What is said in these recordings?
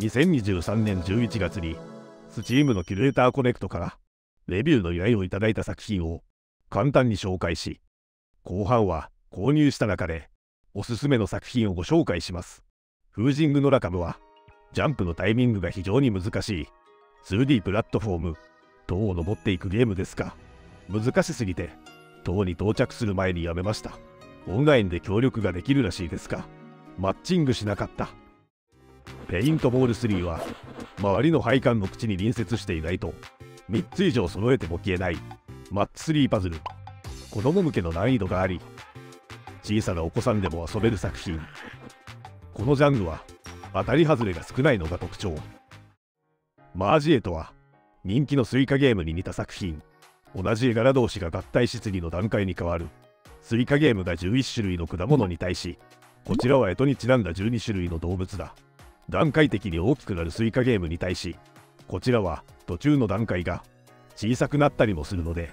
2023年11月に Steam のキュレーターコネクトからレビューの依頼をいただいた作品を簡単に紹介し後半は購入した中でおすすめの作品をご紹介します。フージングのラカムはジャンプのタイミングが非常に難しい 2D プラットフォーム塔を登っていくゲームですが難しすぎて塔に到着する前にやめました。オンラインで協力ができるらしいですがマッチングしなかった。ペイントボール3は周りの配管の口に隣接していないと3つ以上揃えても消えないマッツ3パズル。子供向けの難易度があり小さなお子さんでも遊べる作品。このジャンルは当たり外れが少ないのが特徴。マージエとは人気のスイカゲームに似た作品。同じ絵柄同士が合体し次の段階に変わる。スイカゲームが11種類の果物に対しこちらは干支にちなんだ12種類の動物だ。段階的に大きくなるスイカゲームに対しこちらは途中の段階が小さくなったりもするので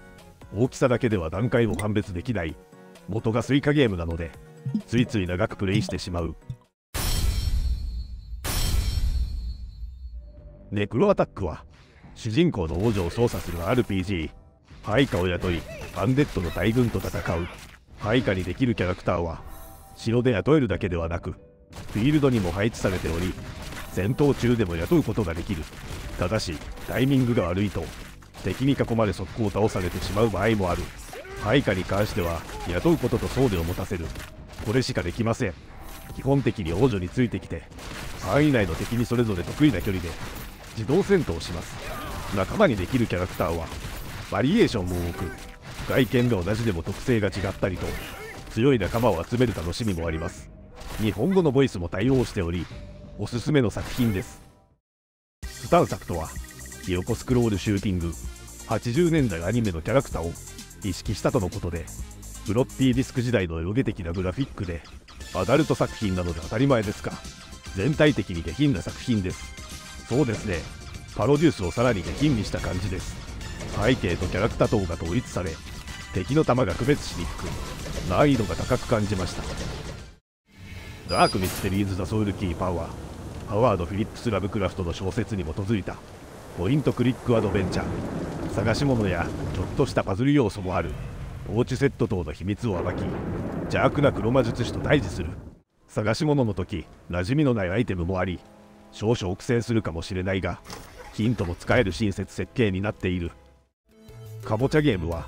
大きさだけでは段階を判別できない元がスイカゲームなのでついつい長くプレイしてしまう。ネクロアタックは主人公の王女を操作する RPG 配下を雇いアンデッドの大軍と戦う。配下にできるキャラクターは城で雇えるだけではなくフィールドにも配置されており戦闘中でも雇うことができる。ただしタイミングが悪いと敵に囲まれ速攻倒されてしまう場合もある。配下に関しては雇うことと総でを持たせる。これしかできません。基本的に王女についてきて範囲内の敵にそれぞれ得意な距離で自動戦闘します。仲間にできるキャラクターはバリエーションも多く外見が同じでも特性が違ったりと強い仲間を集める楽しみもあります。日本語のボイスも対応しておりおすすめの作品です。スタン作とはひよこスクロールシューティング80年代アニメのキャラクターを意識したとのことでフロッピーディスク時代のエロゲ的なグラフィックでアダルト作品なので当たり前ですが全体的に下品な作品です。そうですね。パロデュースをさらに下品にした感じです。背景とキャラクター等が統一され敵の弾が区別しにくく難易度が高く感じました。ダークミステリーズ・ザ・ソウル・キーパーはハワード・フィリップス・ラブクラフトの小説に基づいたポイントクリックアドベンチャー。探し物やちょっとしたパズル要素もあるおうちセット等の秘密を暴き邪悪な黒魔術師と対峙する。探し物の時馴染みのないアイテムもあり少々苦戦するかもしれないがヒントも使える親切設計になっている。かぼちゃゲームは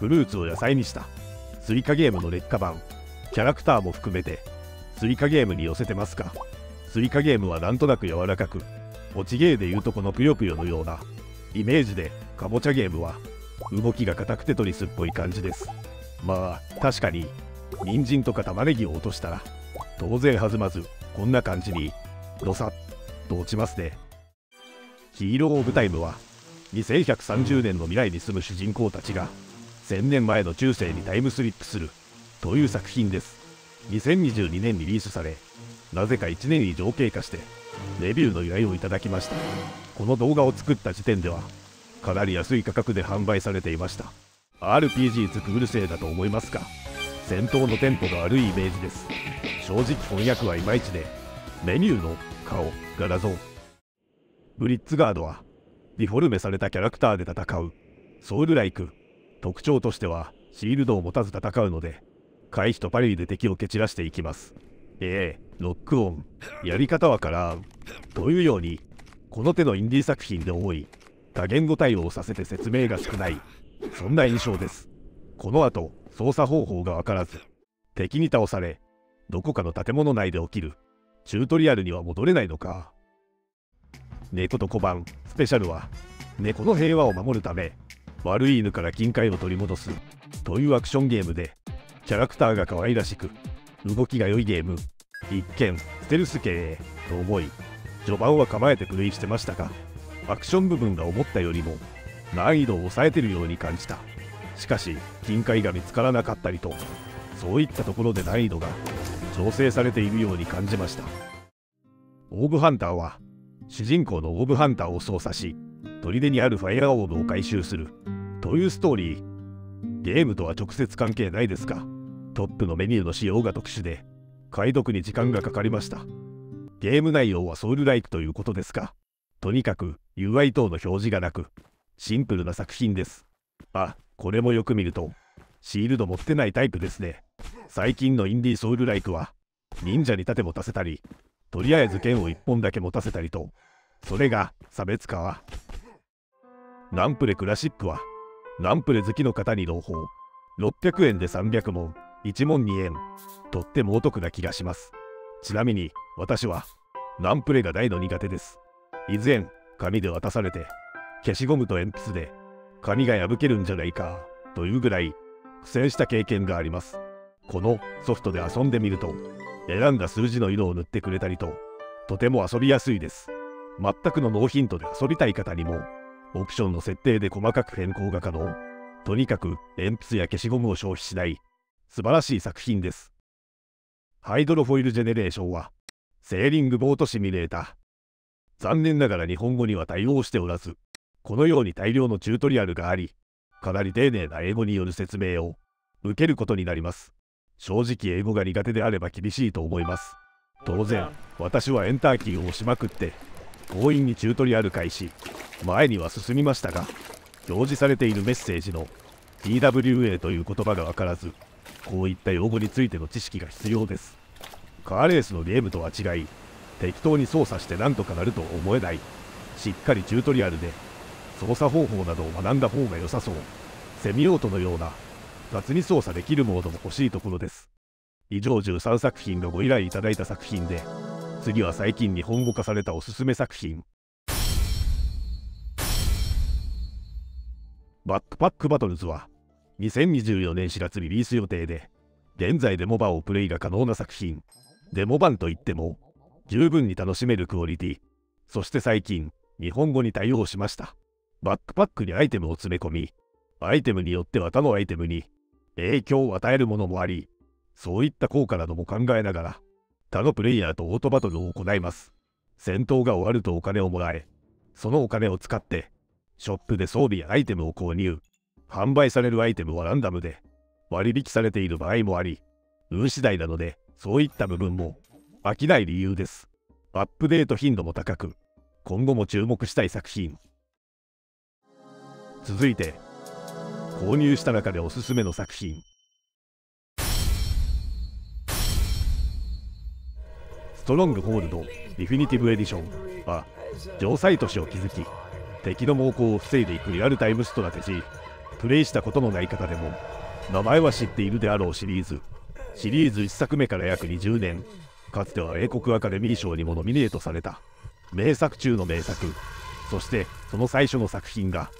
フルーツを野菜にしたスイカゲームの劣化版キャラクターも含めてスイカゲームに寄せてますか？スイカゲームはなんとなく柔らかく落ちゲーでいうとこのぷよぷよのようなイメージでかぼちゃゲームは動きが硬くてトリスっぽい感じです。まあ確かに人参とか玉ねぎを落としたら当然弾まずこんな感じにドサッと落ちますね。ヒーロー・オブ・タイムは2130年の未来に住む主人公たちが1000年前の中世にタイムスリップするという作品です。2022年にリリースされなぜか1年以上経過してレビューの依頼をいただきました。この動画を作った時点ではかなり安い価格で販売されていました。RPG 作るせいだと思いますが戦闘のテンポが悪いイメージです。正直翻訳はいまいちでメニューの顔が謎ブリッツガードはデフォルメされたキャラクターで戦う。ソウルライク。特徴としてはシールドを持たず戦うので回避とパリーで敵を蹴散らしていきます。ええロックオン。やり方はからんというようにこの手のインディー作品で多い多言語対応させて説明が少ない。そんな印象です。この後操作方法がわからず敵に倒されどこかの建物内で起きる。チュートリアルには戻れないのか。猫と小判スペシャルは猫の平和を守るため悪い犬から金塊を取り戻すというアクションゲームでキャラクターが可愛らしく動きが良いゲーム。一見ステルス系と思い序盤は構えてプレイしてましたがアクション部分が思ったよりも難易度を抑えてるように感じた。しかし金塊が見つからなかったりとそういったところで難易度が調整されているように感じました。オーブハンターは主人公のオーブハンターを操作し砦にあるファイアオーブを回収する。というストーリー。ゲームとは直接関係ないですがトップのメニューの仕様が特殊で解読に時間がかかりましたゲーム内容はソウルライクということですか。とにかく UI 等の表示がなく、シンプルな作品です。あ、これもよく見ると、シールド持ってないタイプですね。最近のインディーソウルライクは、忍者に盾持たせたり、とりあえず剣を1本だけ持たせたりと、それが差別化は。ナンプレクラシックは、ナンプレ好きの方に朗報。600円で300問、1問2円。とってもお得な気がします。ちなみに、私は、ナンプレが大の苦手です。以前、紙で渡されて、消しゴムと鉛筆で、紙が破けるんじゃないか、というぐらい、苦戦した経験があります。このソフトで遊んでみると、選んだ数字の色を塗ってくれたりと、とても遊びやすいです。全くのノーヒントで遊びたい方にも、オプションの設定で細かく変更が可能。とにかく鉛筆や消しゴムを消費しない、素晴らしい作品です。ハイドロフォイルジェネレーションは、セーリングボートシミュレーター。残念ながら日本語には対応しておらず、このように大量のチュートリアルがあり、かなり丁寧な英語による説明を受けることになります。正直英語が苦手であれば厳しいと思います。当然、私はエンターキーを押しまくって、強引にチュートリアル開始、前には進みましたが、表示されているメッセージの TWA という言葉がわからず、こういった用語についての知識が必要です。カーレースのゲームとは違い、適当に操作してなんとかなると思えない、しっかりチュートリアルで操作方法などを学んだ方が良さそう。セミオートのような雑に操作できるモードも欲しいところです。以上13作品がご依頼いただいた作品で、次は最近日本語化されたおすすめ作品。バックパックバトルズは、2024年4月リリース予定で、現在デモ版をプレイが可能な作品。デモ版といっても、十分に楽しめるクオリティ。そして最近、日本語に対応しました。バックパックにアイテムを詰め込み、アイテムによっては他のアイテムに影響を与えるものもあり、そういった効果なども考えながら、他のプレイヤーとオートバトルを行います。戦闘が終わるとお金をもらえ、そのお金を使って、ショップで装備やアイテムを購入。販売されるアイテムはランダムで、割引されている場合もあり、運次第なので、そういった部分も飽きない理由です。アップデート頻度も高く、今後も注目したい作品。続いて購入した中でおすすめの作品 Stronghold Definitive Edition は城塞都市を築き敵の猛攻を防いでいくリアルタイムストラテジープレイしたことのない方でも名前は知っているであろうシリーズシリーズ1作目から約20年かつては英国アカデミー賞にもノミネートされた名作中の名作そしてその最初の作品が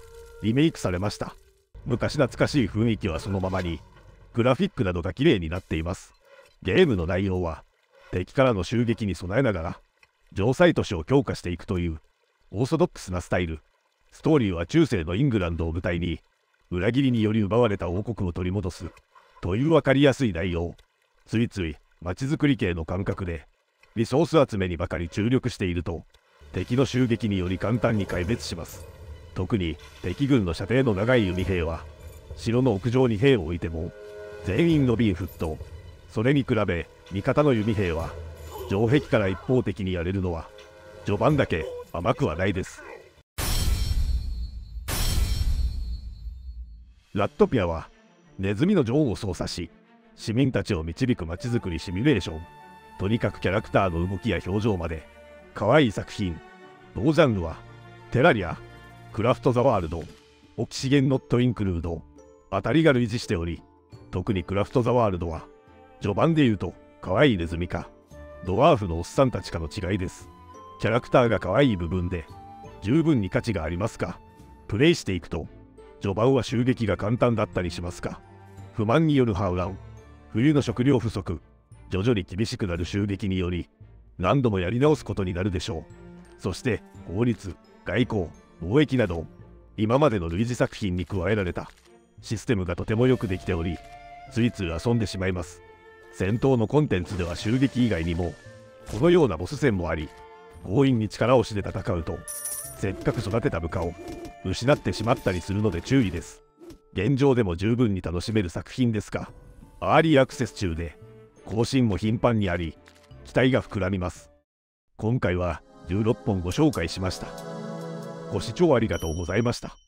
リメイクされました。昔懐かしい雰囲気はそのままに、グラフィックなどが綺麗になっています。ゲームの内容は、敵からの襲撃に備えながら、城塞都市を強化していくという、オーソドックスなスタイル。ストーリーは中世のイングランドを舞台に、裏切りにより奪われた王国を取り戻す、という分かりやすい内容。ついつい、街づくり系の感覚で、リソース集めにばかり注力していると、敵の襲撃により簡単に壊滅します。特に敵軍の射程の長い弓兵は城の屋上に兵を置いても全員のビンフットそれに比べ味方の弓兵は城壁から一方的にやれるのは序盤だけ甘くはないです Ratopia はネズミの女王を操作し市民たちを導く街づくりシミュレーションとにかくキャラクターの動きや表情まで可愛い作品同ジャンルは Terraria、 Craft The World、 Oxygen Not Included、あたりが類似しており、特にクラフト・ザ・ワールドは、序盤で言うと、可愛いネズミか、ドワーフのおっさんたちかの違いです。キャラクターが可愛い部分で、十分に価値がありますが、プレイしていくと、序盤は襲撃が簡単だったりしますか？不満によるハウラン、冬の食料不足、徐々に厳しくなる襲撃により、何度もやり直すことになるでしょう。そして、法律、外交、貿易など今までの類似作品に加えられたシステムがとてもよくできておりついつい遊んでしまいます戦闘のコンテンツでは襲撃以外にもこのようなボス戦もあり強引に力押しで戦うとせっかく育てた部下を失ってしまったりするので注意です現状でも十分に楽しめる作品ですがアーリーアクセス中で更新も頻繁にあり期待が膨らみます今回は16本ご紹介しました。ご視聴ありがとうございました。